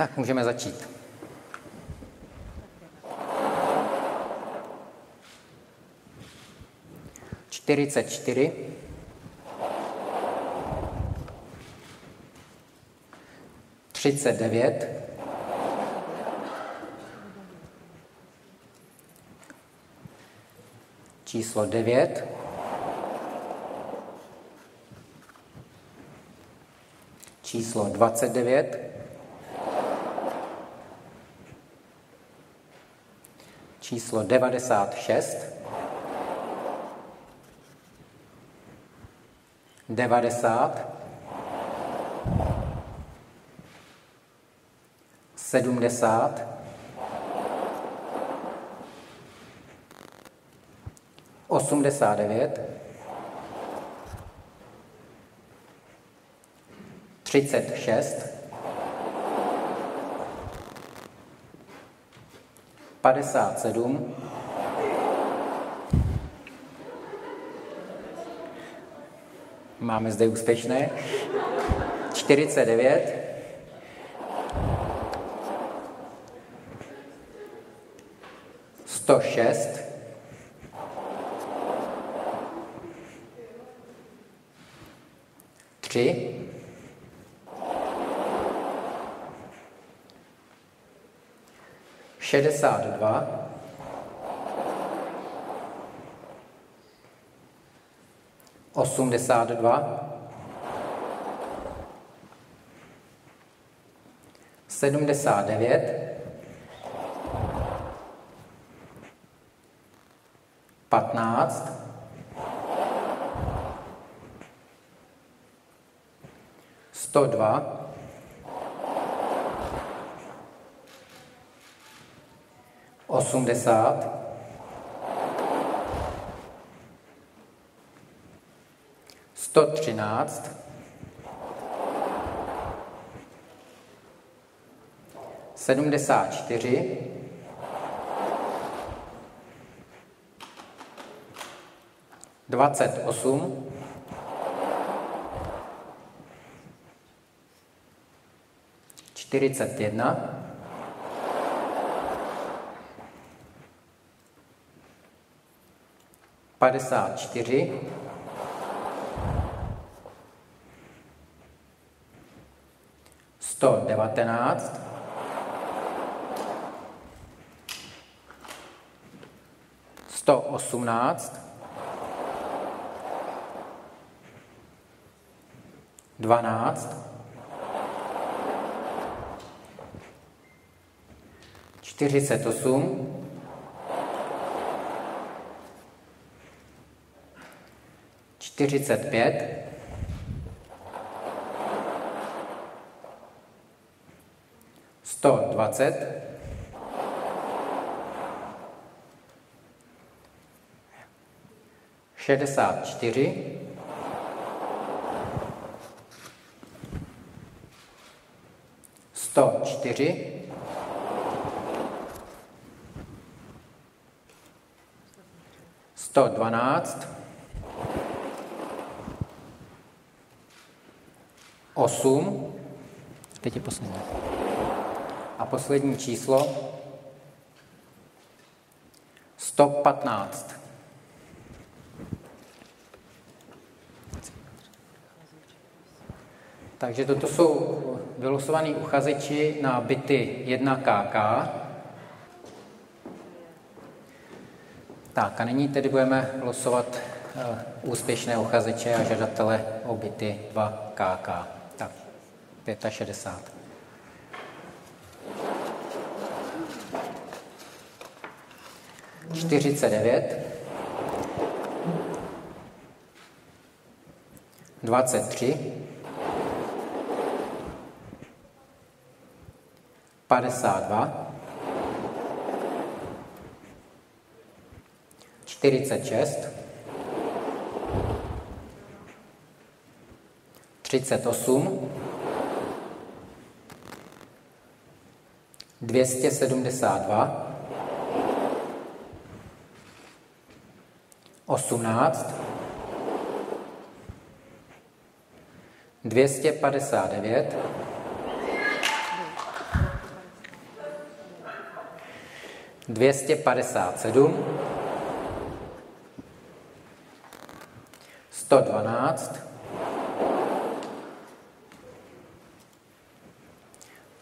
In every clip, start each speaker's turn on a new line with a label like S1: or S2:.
S1: Tak můžeme začít. Čtyřicet čtyři. Třicet devět. Číslo devět. Číslo dvacet devět. Číslo 96, 90, 70, 89, 36, 57, máme zde úspěšné, 49, sto šest, tři, 62, osmdesát dva, sedmdesát devět, patnáct, sto dva, osmdesát, sto třináct, sedmdesát čtyři, dvacet osm, čtyřicet jedna, padesát čtyři, sto devatenáct, sto osmnáct, dvanáct, čtyřicet osm, 45, sto dvacet, šedesát čtyři, sto čtyři, sto dvanáct, 8, teď je poslední. A poslední číslo 115. Takže toto jsou vylosovaní uchazeči na byty 1KK. Tak a nyní tedy budeme losovat uh, úspěšné uchazeče a žadatele o byty 2KK. 65. Čtyřicet devět, dvacet tři, padesát dva, čtyřicet šest, třicet osm, 272, 18, 259, 257, 112,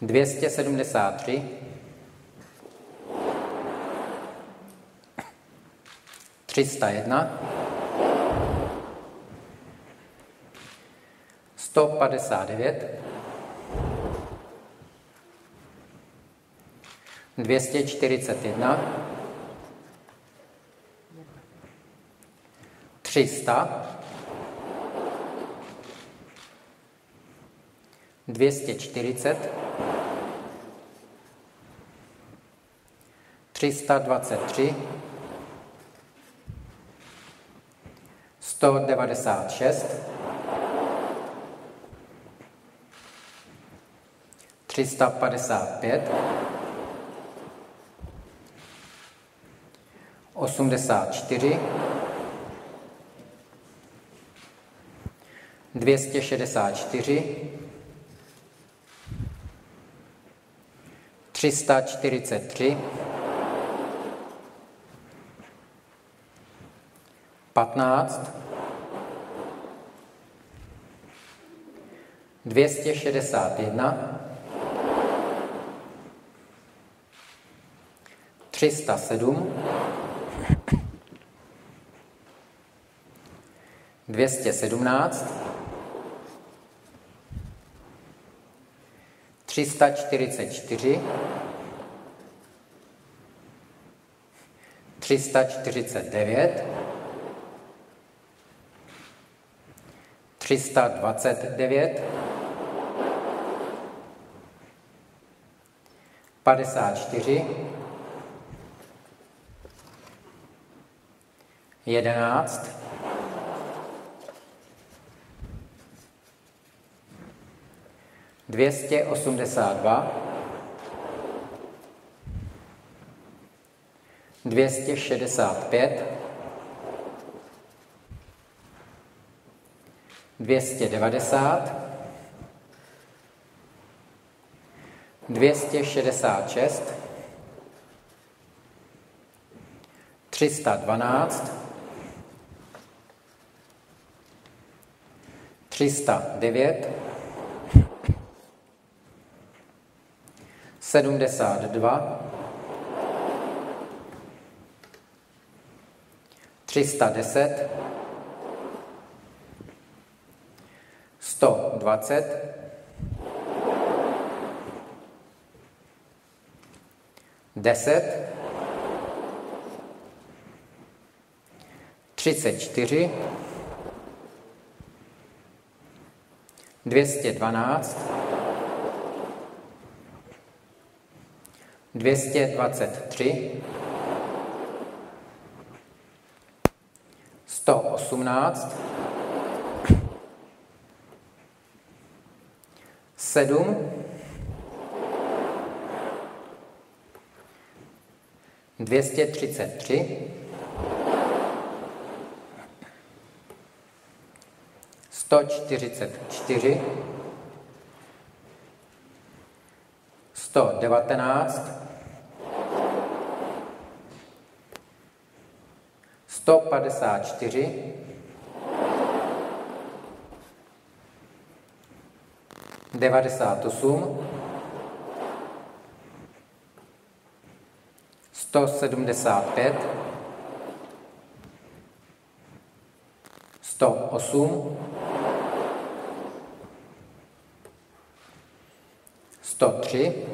S1: 273, 301, 159, 241, 300, 240, 323, 196, 355, 84, 264, 343, 15, 261, 307, 217, 344, 349, 329, 54, 11, 282, 265, 290, 266, 312, 309, 72, 310, 120, 10, 34, 212, 223, 118, 7, 233, 144, 119, 154, 98, 175, 108, 103,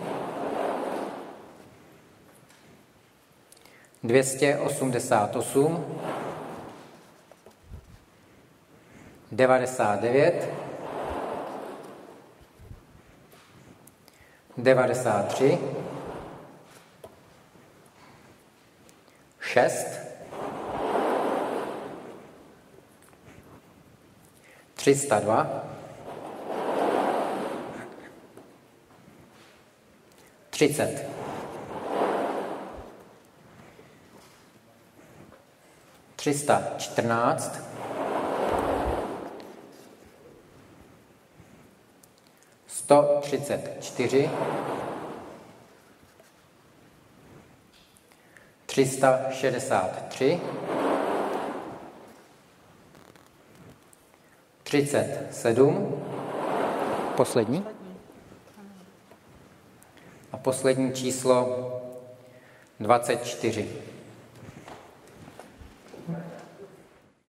S1: 288, 99, 93, 6, 302, 30. Třista čtrnáct, sto třicet čtyři, 363, 37, poslední. A poslední číslo 24.